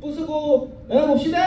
부수고 나가봅시다!